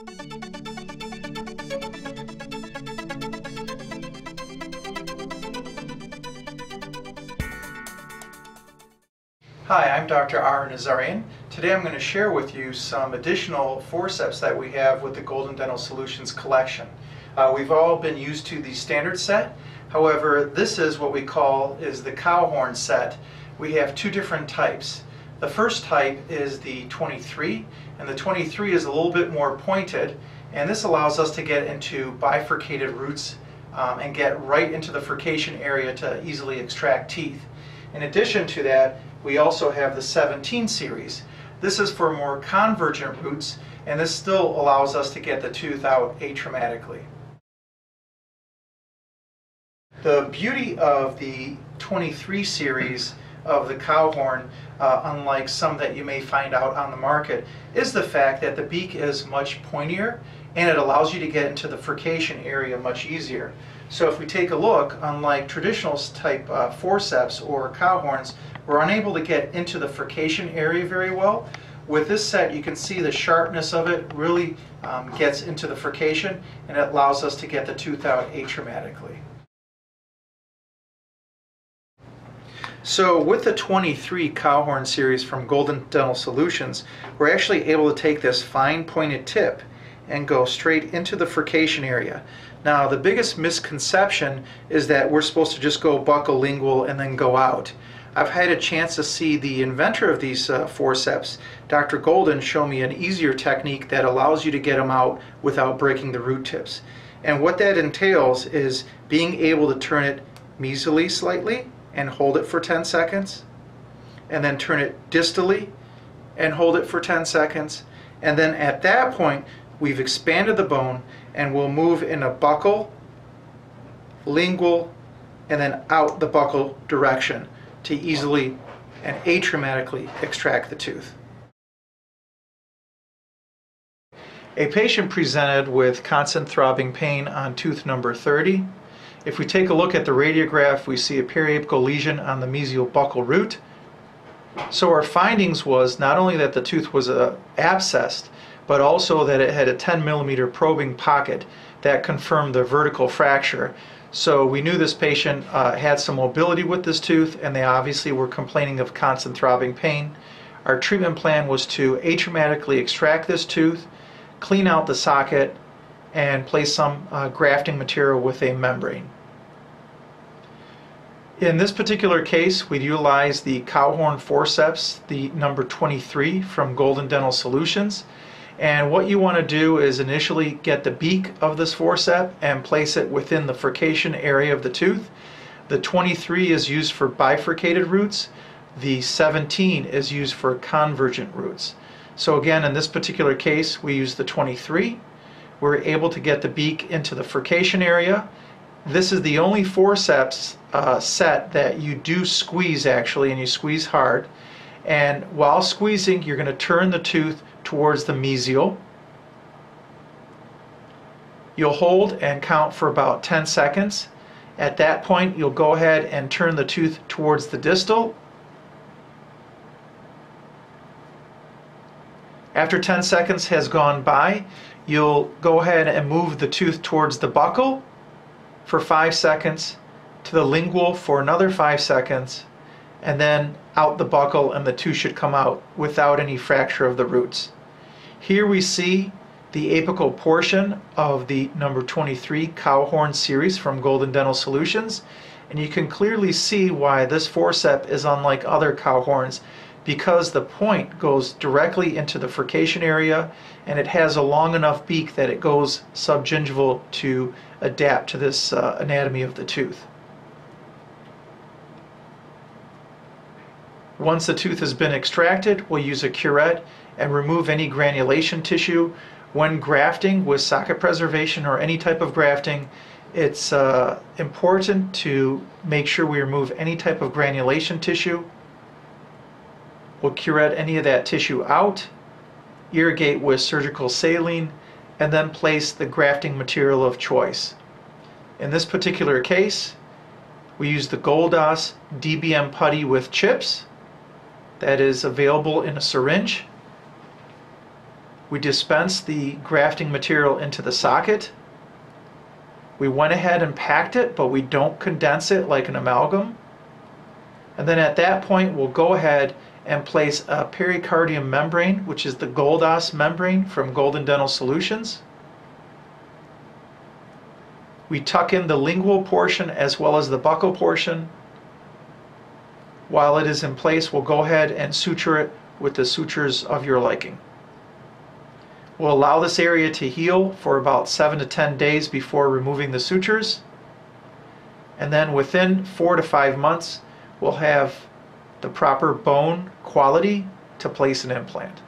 Hi, I'm Dr. Aaron Nazarian. Today I'm going to share with you some additional forceps that we have with the Golden Dental Solutions collection. Uh, we've all been used to the standard set, however this is what we call is the cow horn set. We have two different types. The first type is the 23 and the 23 is a little bit more pointed and this allows us to get into bifurcated roots um, and get right into the furcation area to easily extract teeth. In addition to that, we also have the 17 series. This is for more convergent roots, and this still allows us to get the tooth out atraumatically. The beauty of the 23 series of the cow horn, uh, unlike some that you may find out on the market, is the fact that the beak is much pointier and it allows you to get into the furcation area much easier. So if we take a look, unlike traditional type uh, forceps or cow horns, we're unable to get into the furcation area very well. With this set, you can see the sharpness of it really um, gets into the furcation and it allows us to get the tooth out atraumatically. So with the 23 cow horn series from Golden Dental Solutions, we're actually able to take this fine pointed tip and go straight into the furcation area. Now the biggest misconception is that we're supposed to just go buccal lingual and then go out. I've had a chance to see the inventor of these uh, forceps, Dr. Golden, show me an easier technique that allows you to get them out without breaking the root tips. And what that entails is being able to turn it mesially slightly and hold it for 10 seconds, and then turn it distally and hold it for 10 seconds. And then at that point, we've expanded the bone and we'll move in a buccal, lingual, and then out the buccal direction to easily and atraumatically extract the tooth. A patient presented with constant throbbing pain on tooth number 30. If we take a look at the radiograph, we see a periapical lesion on the mesial buccal root. So our findings was not only that the tooth was uh, abscessed, but also that it had a 10 millimeter probing pocket that confirmed the vertical fracture so we knew this patient uh, had some mobility with this tooth and they obviously were complaining of constant throbbing pain. Our treatment plan was to atraumatically extract this tooth, clean out the socket, and place some uh, grafting material with a membrane. In this particular case, we utilized the cowhorn forceps, the number 23 from Golden Dental Solutions. And what you want to do is initially get the beak of this forcep and place it within the furcation area of the tooth. The 23 is used for bifurcated roots. The 17 is used for convergent roots. So again, in this particular case, we use the 23. We're able to get the beak into the furcation area. This is the only forceps uh, set that you do squeeze actually, and you squeeze hard. And while squeezing, you're going to turn the tooth towards the mesial. You'll hold and count for about 10 seconds. At that point, you'll go ahead and turn the tooth towards the distal. After 10 seconds has gone by, you'll go ahead and move the tooth towards the buccal for 5 seconds, to the lingual for another 5 seconds, and then out the buccal and the tooth should come out without any fracture of the roots. Here we see the apical portion of the number 23 cow horn series from Golden Dental Solutions and you can clearly see why this forcep is unlike other cow horns because the point goes directly into the furcation area and it has a long enough beak that it goes subgingival to adapt to this uh, anatomy of the tooth. Once the tooth has been extracted, we'll use a curette and remove any granulation tissue. When grafting with socket preservation or any type of grafting, it's uh, important to make sure we remove any type of granulation tissue. We'll curette any of that tissue out, irrigate with surgical saline, and then place the grafting material of choice. In this particular case, we use the GoldOss DBM putty with chips that is available in a syringe. We dispense the grafting material into the socket. We went ahead and packed it, but we don't condense it like an amalgam. And then at that point, we'll go ahead and place a pericardium membrane, which is the GoldOss membrane from Golden Dental Solutions. We tuck in the lingual portion as well as the buccal portion. While it is in place, we'll go ahead and suture it with the sutures of your liking. We'll allow this area to heal for about 7 to 10 days before removing the sutures. And then within 4 to 5 months, we'll have the proper bone quality to place an implant.